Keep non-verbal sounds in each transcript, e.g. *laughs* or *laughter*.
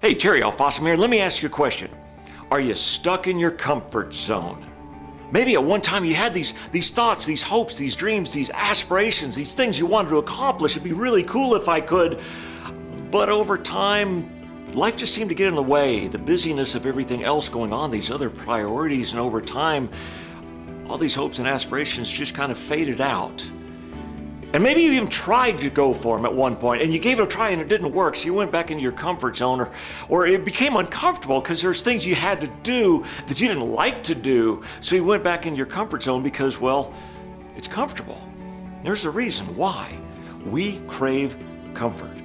Hey, Terry L. Fossum here. Let me ask you a question. Are you stuck in your comfort zone? Maybe at one time you had these, these thoughts, these hopes, these dreams, these aspirations, these things you wanted to accomplish. It'd be really cool if I could. But over time, life just seemed to get in the way. The busyness of everything else going on, these other priorities, and over time, all these hopes and aspirations just kind of faded out. And maybe you even tried to go for them at one point and you gave it a try and it didn't work, so you went back into your comfort zone, or, or it became uncomfortable because there's things you had to do that you didn't like to do, so you went back into your comfort zone because, well, it's comfortable. There's a reason why. We crave comfort.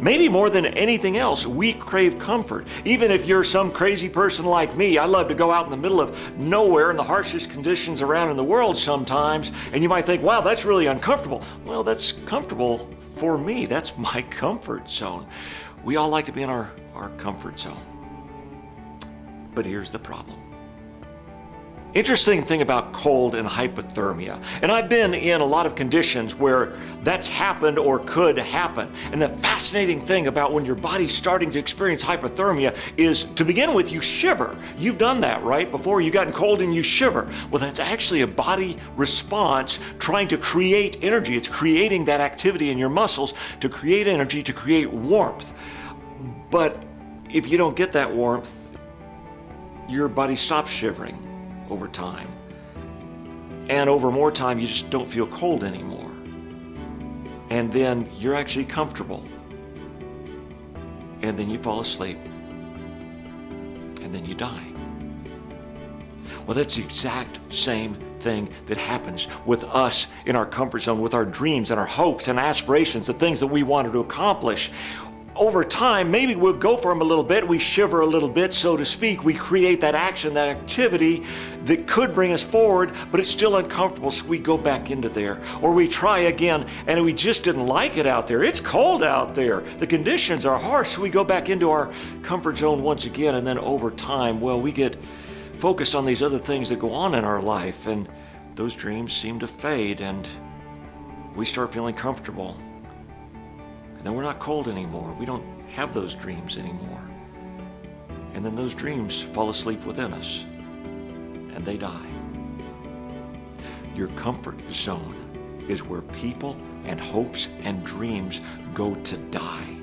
Maybe more than anything else, we crave comfort. Even if you're some crazy person like me, I love to go out in the middle of nowhere in the harshest conditions around in the world sometimes, and you might think, wow, that's really uncomfortable. Well, that's comfortable for me. That's *laughs* my comfort zone. We all like to be in our, our comfort zone. But here's the problem. Interesting thing about cold and hypothermia, and I've been in a lot of conditions where that's happened or could happen. And the fascinating thing about when your body's starting to experience hypothermia is to begin with, you shiver. You've done that, right? Before you've gotten cold and you shiver. Well, that's actually a body response trying to create energy. It's creating that activity in your muscles to create energy, to create warmth. But if you don't get that warmth, your body stops shivering over time. And over more time, you just don't feel cold anymore. And then you're actually comfortable. And then you fall asleep. And then you die. Well, that's the exact same thing that happens with us in our comfort zone, with our dreams and our hopes and aspirations, the things that we wanted to accomplish over time, maybe we'll go for them a little bit, we shiver a little bit, so to speak. We create that action, that activity that could bring us forward, but it's still uncomfortable, so we go back into there. Or we try again and we just didn't like it out there. It's cold out there. The conditions are harsh, so we go back into our comfort zone once again, and then over time, well, we get focused on these other things that go on in our life, and those dreams seem to fade, and we start feeling comfortable. And then we're not cold anymore. We don't have those dreams anymore. And then those dreams fall asleep within us and they die. Your comfort zone is where people and hopes and dreams go to die.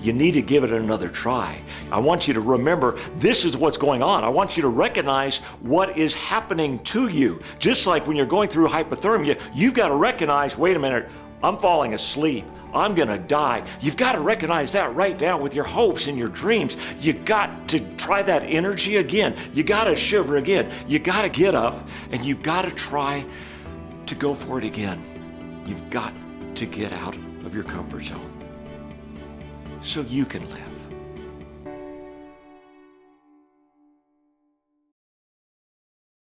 You need to give it another try. I want you to remember this is what's going on. I want you to recognize what is happening to you. Just like when you're going through hypothermia, you've got to recognize wait a minute, I'm falling asleep. I'm going to die. You've got to recognize that right now with your hopes and your dreams. You got to try that energy again. You got to shiver again. You got to get up and you've got to try to go for it again. You've got to get out of your comfort zone so you can live.